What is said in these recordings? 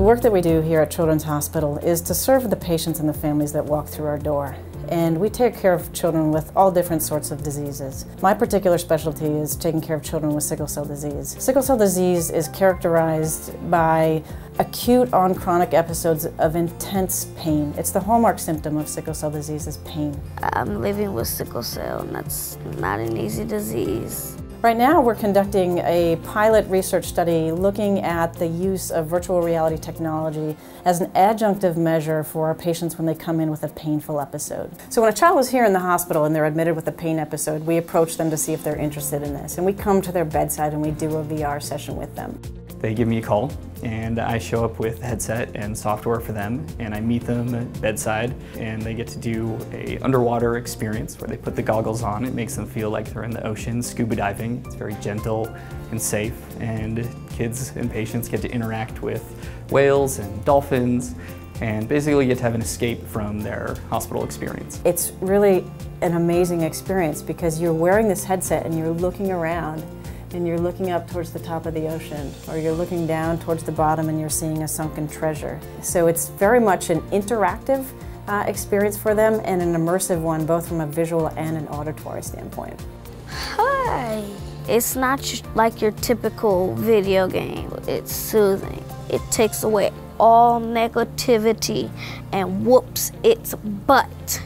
The work that we do here at Children's Hospital is to serve the patients and the families that walk through our door. And we take care of children with all different sorts of diseases. My particular specialty is taking care of children with sickle cell disease. Sickle cell disease is characterized by acute on chronic episodes of intense pain. It's the hallmark symptom of sickle cell disease is pain. I'm living with sickle cell and that's not an easy disease. Right now we're conducting a pilot research study looking at the use of virtual reality technology as an adjunctive measure for our patients when they come in with a painful episode. So when a child is here in the hospital and they're admitted with a pain episode, we approach them to see if they're interested in this. And we come to their bedside and we do a VR session with them. They give me a call and I show up with headset and software for them and I meet them at bedside and they get to do a underwater experience where they put the goggles on. It makes them feel like they're in the ocean scuba diving. It's very gentle and safe and kids and patients get to interact with whales and dolphins and basically get to have an escape from their hospital experience. It's really an amazing experience because you're wearing this headset and you're looking around and you're looking up towards the top of the ocean, or you're looking down towards the bottom and you're seeing a sunken treasure. So it's very much an interactive uh, experience for them and an immersive one, both from a visual and an auditory standpoint. Hi! It's not like your typical video game. It's soothing. It takes away all negativity and whoops its butt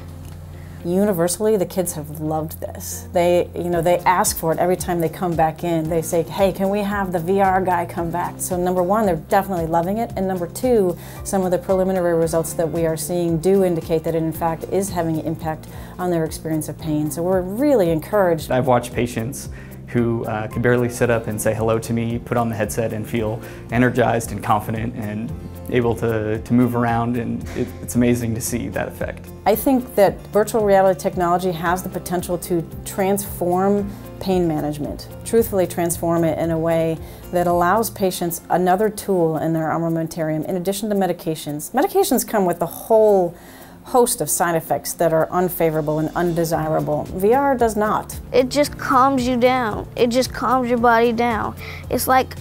universally the kids have loved this. They, you know, they ask for it every time they come back in. They say, "Hey, can we have the VR guy come back?" So number one, they're definitely loving it, and number two, some of the preliminary results that we are seeing do indicate that it in fact is having an impact on their experience of pain. So we're really encouraged. I've watched patients who uh, can barely sit up and say hello to me, put on the headset and feel energized and confident and able to, to move around and it, it's amazing to see that effect. I think that virtual reality technology has the potential to transform pain management, truthfully transform it in a way that allows patients another tool in their armamentarium in addition to medications. Medications come with a whole host of side effects that are unfavorable and undesirable. VR does not. It just calms you down. It just calms your body down. It's like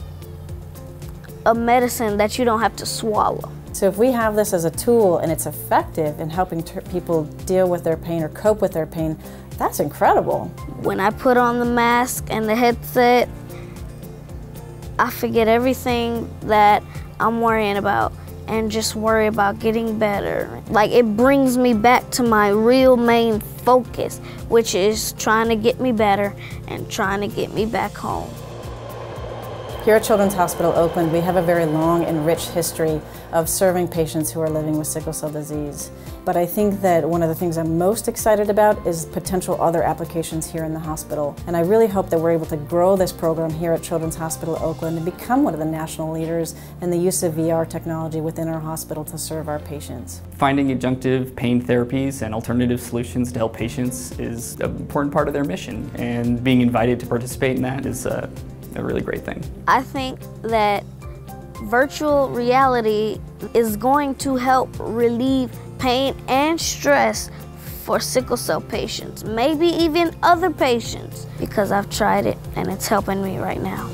a medicine that you don't have to swallow. So if we have this as a tool and it's effective in helping people deal with their pain or cope with their pain, that's incredible. When I put on the mask and the headset, I forget everything that I'm worrying about and just worry about getting better. Like it brings me back to my real main focus, which is trying to get me better and trying to get me back home. Here at Children's Hospital Oakland, we have a very long and rich history of serving patients who are living with sickle cell disease. But I think that one of the things I'm most excited about is potential other applications here in the hospital. And I really hope that we're able to grow this program here at Children's Hospital Oakland and become one of the national leaders in the use of VR technology within our hospital to serve our patients. Finding adjunctive pain therapies and alternative solutions to help patients is an important part of their mission. And being invited to participate in that is uh, a really great thing. I think that virtual reality is going to help relieve pain and stress for sickle cell patients, maybe even other patients, because I've tried it and it's helping me right now.